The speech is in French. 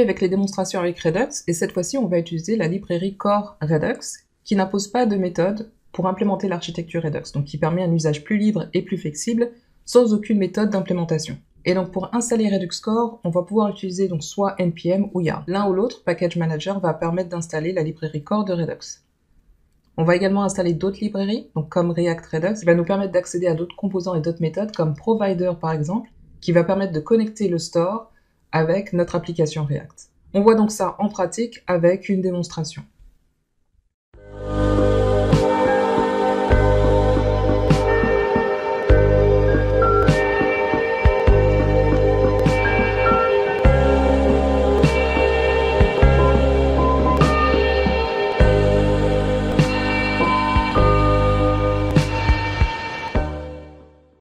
avec les démonstrations avec Redux et cette fois-ci on va utiliser la librairie Core Redux qui n'impose pas de méthode pour implémenter l'architecture Redux, donc qui permet un usage plus libre et plus flexible sans aucune méthode d'implémentation. Et donc pour installer Redux Core, on va pouvoir utiliser donc soit npm ou yarn. L'un ou l'autre, Package Manager va permettre d'installer la librairie Core de Redux. On va également installer d'autres librairies, donc comme React Redux, qui va nous permettre d'accéder à d'autres composants et d'autres méthodes, comme Provider par exemple, qui va permettre de connecter le store avec notre application React. On voit donc ça en pratique avec une démonstration.